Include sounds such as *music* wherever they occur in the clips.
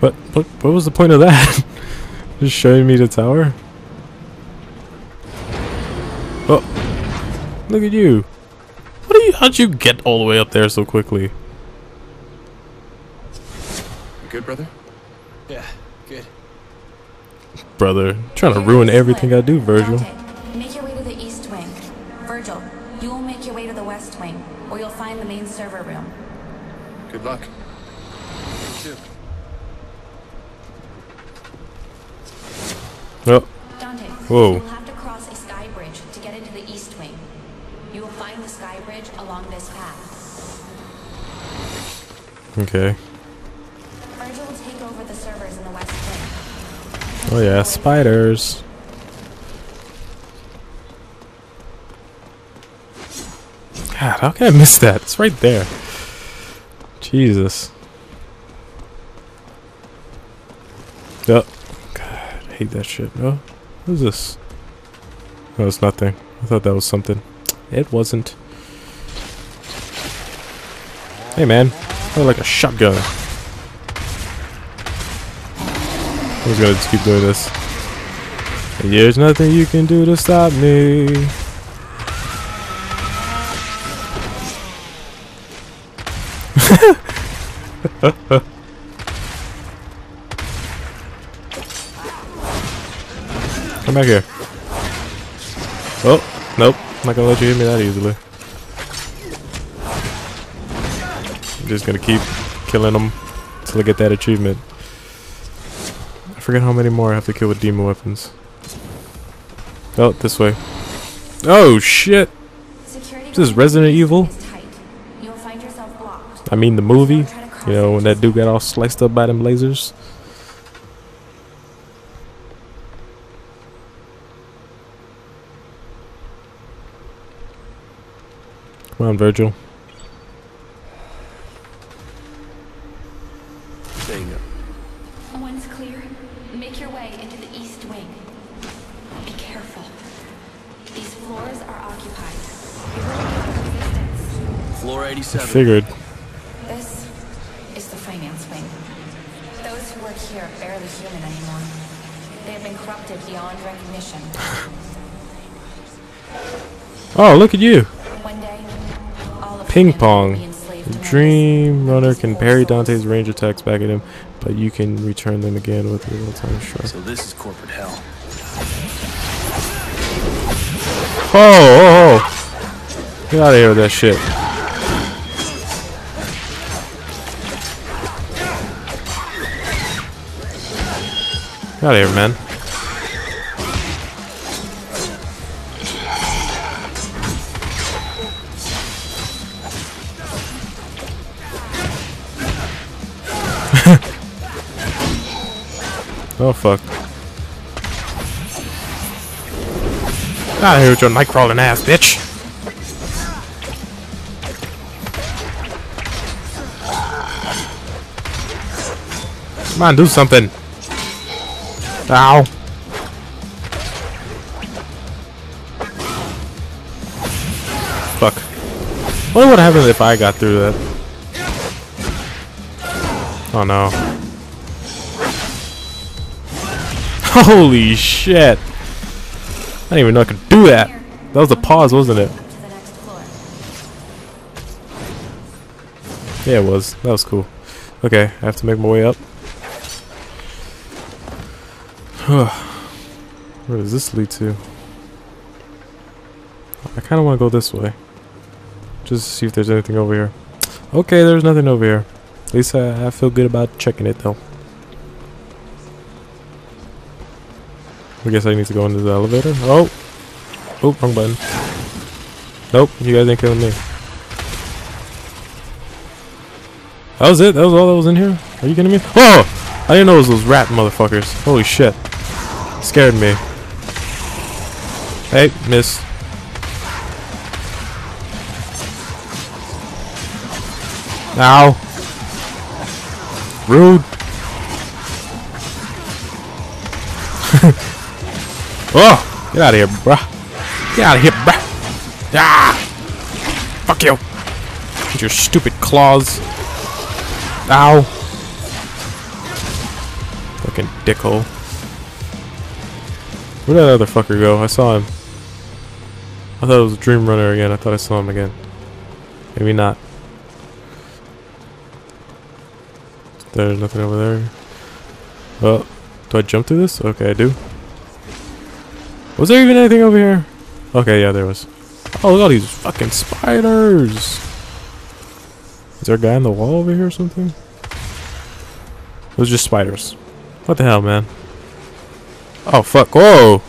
What, what, what was the point of that? *laughs* Just showing me the tower? Oh, look at you. What are you, how'd you get all the way up there so quickly? You good, brother? Yeah, good. Brother, trying to ruin everything I do, Virgil. Dante, make your way to the east wing. Virgil, you will make your way to the west wing, where you'll find the main server room. Good luck. You too. Oh, Dante, Whoa. you will have to cross a sky bridge to get into the east wing. You will find the sky bridge along this path. okay. Virgil will take over the servers in the west wing. Oh yeah, spiders. God, how can I miss that? It's right there. Jesus. I hate that shit. Oh, what is this? Oh, it's nothing. I thought that was something. It wasn't. Hey man, I like a shotgun. I'm just gonna just keep doing this. There's nothing you can do to stop me. *laughs* Come back here. Oh, nope. I'm not gonna let you hit me that easily. I'm just gonna keep killing them until I get that achievement. I forget how many more I have to kill with demon weapons. Oh, this way. Oh shit! This is Resident Evil. is tight. You'll find yourself blocked. I mean the movie. Try to cross You know when that dude got all sliced up by them lasers. Come on, Virgil. There you go. Once clear, make your way into the east wing. Be careful. These floors are occupied. You will need resistance. Floor 87. I Figured. This is the finance wing. Those who work here are barely human anymore. They have been corrupted beyond recognition. Oh, look at you! Ping pong. be enslaved to The Dream Runner can parry. Dante's range attacks back at him, but you can return them again with a little time strike. So this is corporate hell. Oh, oh, oh! Get out of here with that shit. Get out of here, man. Oh, fuck. Here with your night crawling ass, bitch! Come on, do something. Ow. Fuck. What would happen if I got through that? Oh no. *laughs* Holy shit. I didn't even know I could do that. That was a pause, wasn't it? Yeah, it was. That was cool. Okay, I have to make my way up. *sighs* Where does this lead to? I kind of want to go this way. Just to see if there's anything over here. Okay, there's nothing over here. At least I, I feel good about checking it, though. I guess I need to go into the elevator. Oh! Oh, wrong button. Nope, you guys ain't killing me. That was it? That was all that was in here? Are you kidding me? Oh! I didn't know it was those rat motherfuckers. Holy shit. Scared me. Hey, miss. Ow. Rude. Oh! Get out of here, bruh. Get out of here, bruh. Ah! Fuck you. With your stupid claws. Ow. Fucking dickhole. Where'd that other fucker go? I saw him. I thought it was Dream Runner again. I thought I saw him again. Maybe not. There's nothing over there. Well, do I jump through this? Okay, I do. Was there even anything over here? Okay, yeah, there was. Oh, look at all these fucking spiders! Is there a guy on the wall over here or something? It was just spiders. What the hell, man? Oh, fuck. Whoa!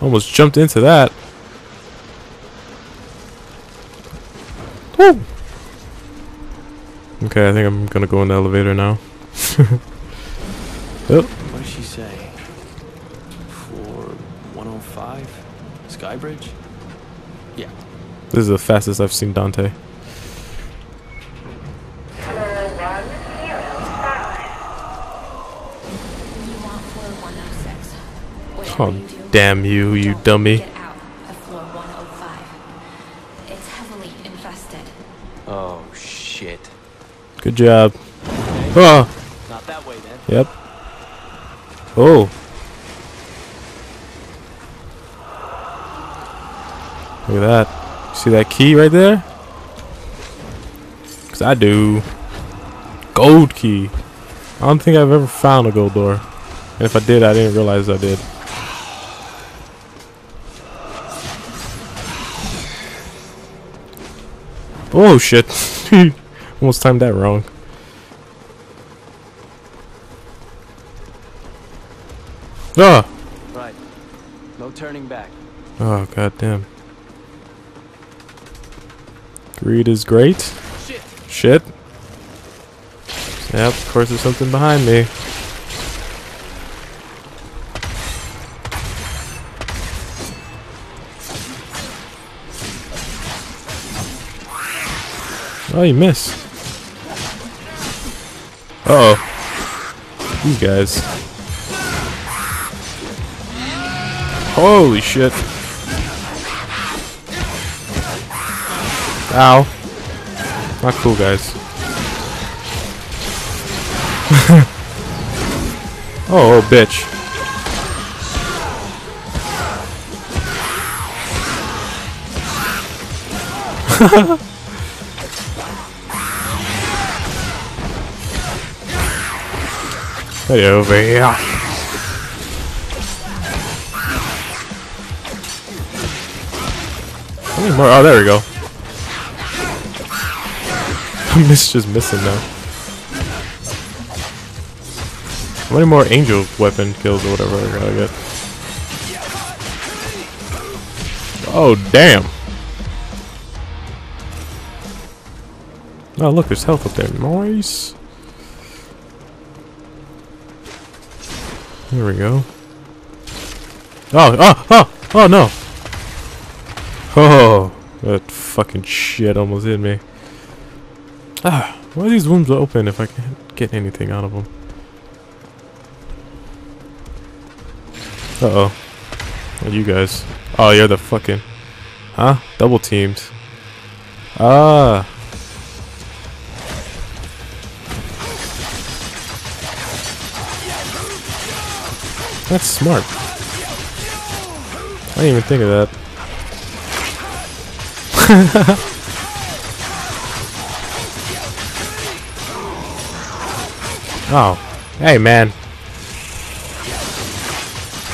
Almost jumped into that. Woo! Okay, I think I'm gonna go in the elevator now. *laughs* oh, What did she say? Skybridge? Yeah. this is the fastest I've seen Dante. You want floor 106. Whatever Oh, damn you, you dummy. Get out of floor 105. It's heavily infested. Oh, shit. Good job. Okay. Oh, Not that way then. yep. Oh. Look at that. See that key right there? Cause I do. Gold key. I don't think I've ever found a gold door. And if I did, I didn't realize I did. Oh shit. *laughs* Almost timed that wrong. Ah! Right. No turning back. Oh god damn. Greed is great. Shit! Shit. Yep, of course there's something behind me. Oh, you missed. Uh oh. These guys. Holy shit. Ow. Not cool, guys. *laughs* oh, oh, bitch. *laughs* Hey, over here. How many more? Oh, there we go. *laughs* Miss just missing now. How many more angel weapon kills or whatever I gotta get? Oh, damn. Oh, look, there's health up there. Nice. There we go. Oh, oh, oh, oh no. Oh, that fucking shit almost hit me. Ah, why are these rooms open if I can't get anything out of them? Uh oh. What you guys? Oh, you're the fucking. Huh? Double teamed. Ah. That's smart. I didn't even think of that. *laughs* oh. Hey, man.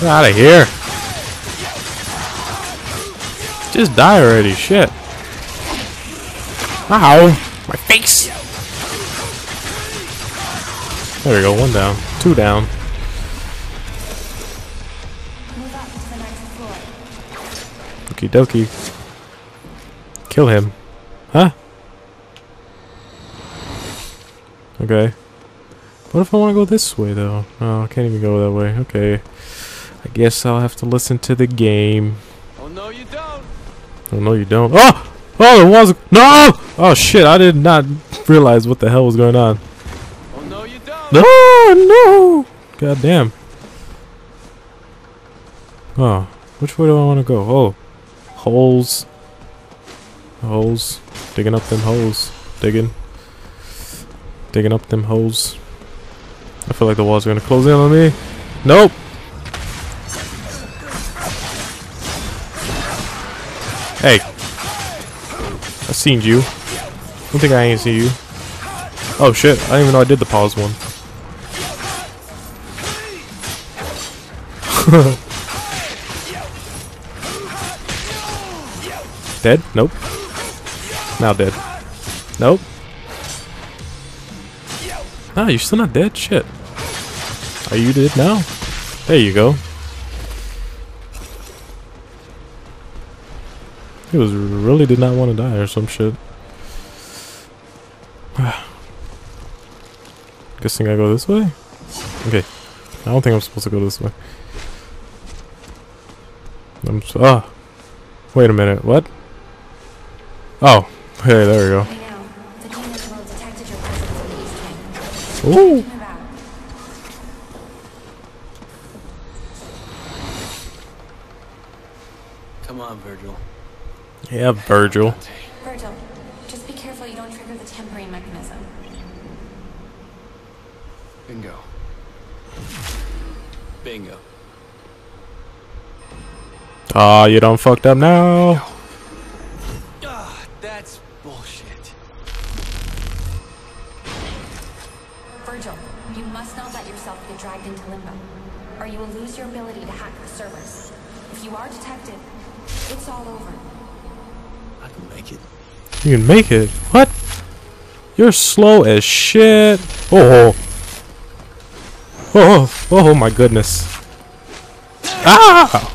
Get out of here. Just die already. Shit. Ow. My face. There we go. One down. Two down. Okie dokie. Kill him. Huh? Okay. What if I want to go this way, though? Oh, I can't even go that way. Okay. I guess I'll have to listen to the game. Oh, no, you don't! Oh, no, you don't. Ah! Oh! Oh, the walls. No! Oh, shit. I did not realize what the hell was going on. Oh, no, you don't! No! No! God damn. Oh. Which way do I want to go? Oh. Holes. Holes. Digging up them holes. Digging. Digging up them holes. I feel like the walls are gonna close in on me. Nope. Hey. I seen you. Don't think I ain't seen you. Oh shit, I didn't even know I did the pause one. *laughs* dead? Nope. Now dead. Nope. Ah, you're still not dead? Shit. Are you dead now? There you go. He was really did not want to die or some shit. *sighs* Guessing I go this way? Okay. I don't think I'm supposed to go this way. I'm s ah. Wait a minute. What? Oh. Hey, there we go. I know. The demons will have detected your presence in the East Wing. Ooh. Come on, Virgil. Yeah, Virgil. Virgil, just be careful you don't trigger the tempering mechanism. Bingo. Bingo. Ah, you don't fucked up now. Dragged into limbo, or you will lose your ability to hack the servers. If you are detected, it's all over. I can make it. You can make it. What? You're slow as shit. Oh. Oh, oh my goodness. Ah!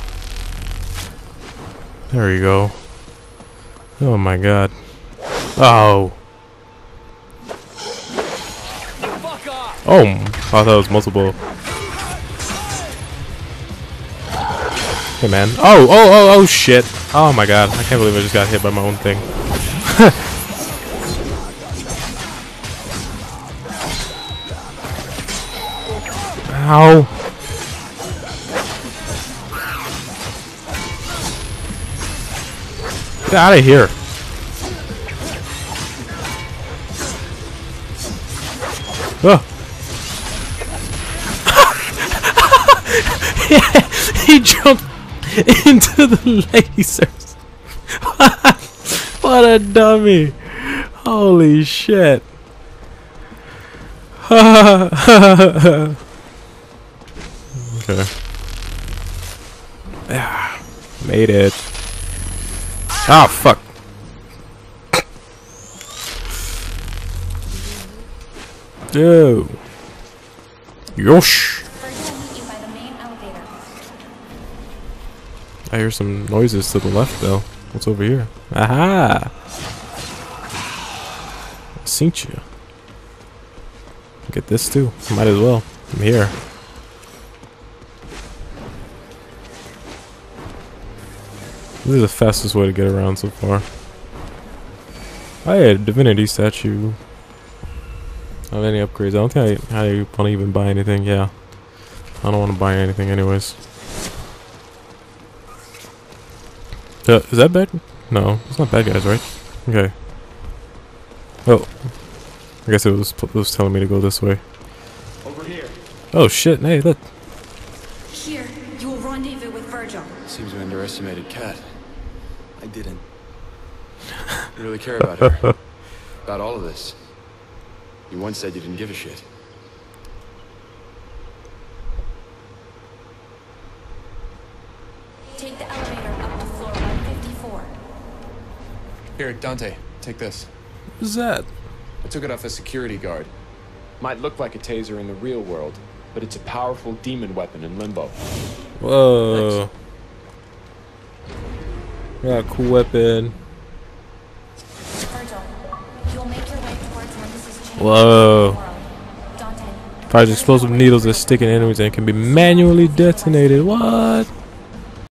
There you go. Oh my god. Oh. Fuck off! Oh, Oh, I thought it was multiple. Hey man. Oh, oh, oh, oh shit. Oh my god. I can't believe I just got hit by my own thing. *laughs* Ow. Get out of here. Oh. *laughs* he jumped into the lasers. *laughs* what a dummy. Holy shit. *laughs* okay. Yeah. Made it. Ah, fuck. Yo. Yosh. Virgil will meet you by the main elevator. I hear some noises to the left though. What's over here? Aha! I seen you. Get this too. Might as well. I'm here. This is the fastest way to get around so far. I had a divinity statue. Have any upgrades? I don't think I, I want to even buy anything. Yeah. I don't want to buy anything anyways. Uh, is that bad? No, it's not bad guys, right? Okay. Oh. I guess it was, it was telling me to go this way. Over here. Oh shit, hey, look. Here, you will rendezvous with Virgil. Seems we underestimated Kat. I didn't. *laughs* You really care about her. *laughs* about all of this. You once said you didn't give a shit. Here, Dante, take this. What's that? I took it off a security guard. Might look like a taser in the real world, but it's a powerful demon weapon in limbo. Whoa. Got a cool weapon. Virgil, you will make your way towards Olympus's chamber. Whoa. Fires explosive needles that stick in enemies and can be manually detonated. What?